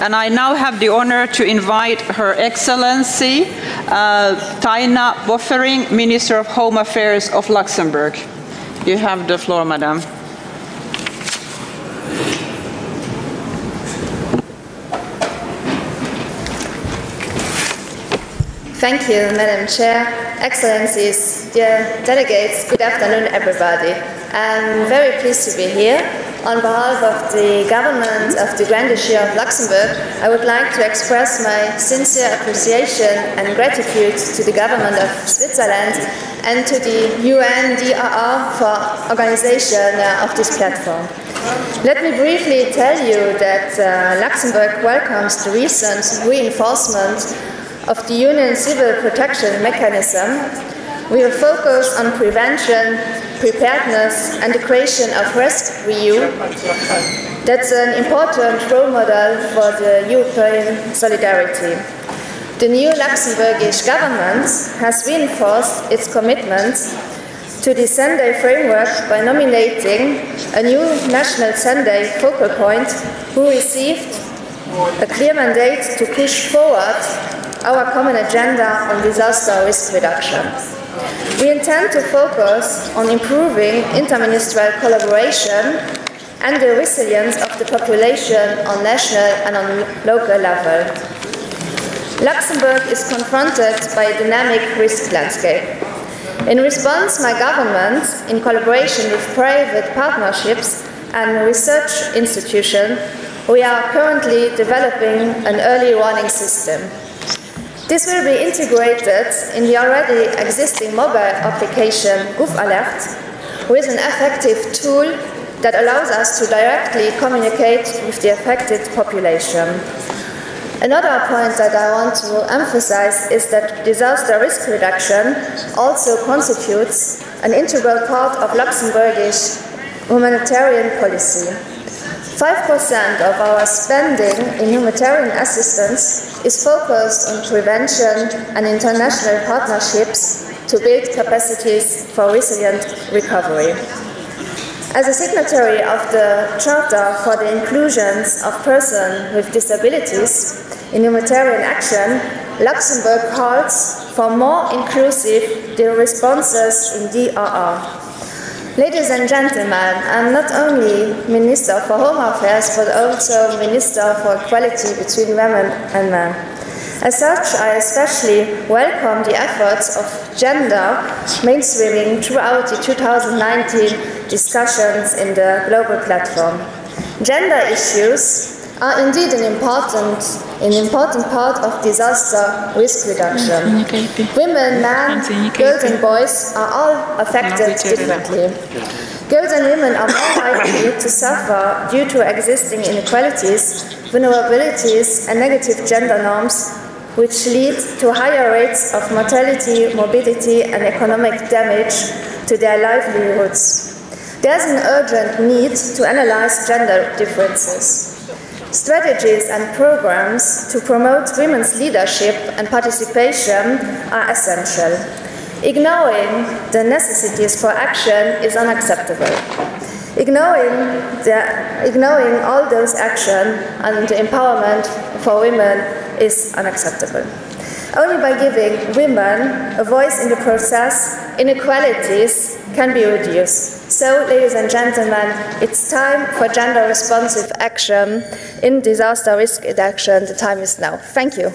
And I now have the honor to invite Her Excellency uh, Taina Bofferding, Minister of Home Affairs of Luxembourg. You have the floor, Madam. Thank you, Madam Chair, Excellencies, dear delegates, good afternoon, everybody. I'm very pleased to be here. On behalf of the government of the Grand Duchy of Luxembourg, I would like to express my sincere appreciation and gratitude to the government of Switzerland and to the UNDRR for organization of this platform. Let me briefly tell you that uh, Luxembourg welcomes the recent reinforcement of the Union Civil Protection Mechanism, we will focus on prevention, preparedness, and the creation of rescEU. That's an important role model for the European solidarity. The new Luxembourgish government has reinforced its commitment to the Sendai framework by nominating a new national Sendai focal point who received a clear mandate to push forward our common agenda on disaster risk reduction. We intend to focus on improving interministerial collaboration and the resilience of the population on national and on local level. Luxembourg is confronted by a dynamic risk landscape. In response, my government, in collaboration with private partnerships and research institutions, we are currently developing an early warning system. This will be integrated in the already existing mobile application GouvAlert with an effective tool that allows us to directly communicate with the affected population. Another point that I want to emphasize is that disaster risk reduction also constitutes an integral part of Luxembourgish humanitarian policy. 5% of our spending in humanitarian assistance is focused on prevention and international partnerships to build capacities for resilient recovery. As a signatory of the Charter for the Inclusion of Persons with Disabilities in Humanitarian Action, Luxembourg calls for more inclusive responses in DRR. Ladies and gentlemen, I'm not only Minister for Home Affairs but also Minister for Equality between women and men. As such, I especially welcome the efforts of gender mainstreaming throughout the 2019 discussions in the global platform. Gender issues are indeed an important, an important part of disaster risk reduction. Women, men, girls and boys are all affected differently. Girls and women are more likely to suffer due to existing inequalities, vulnerabilities and negative gender norms which lead to higher rates of mortality, morbidity and economic damage to their livelihoods. There's an urgent need to analyze gender differences. Strategies and programs to promote women's leadership and participation are essential. Ignoring the necessities for action is unacceptable. Ignoring, the, ignoring all those actions and empowerment for women is unacceptable. Only by giving women a voice in the process, inequalities can be reduced. So, ladies and gentlemen, it's time for gender responsive action in disaster risk reduction. The time is now. Thank you.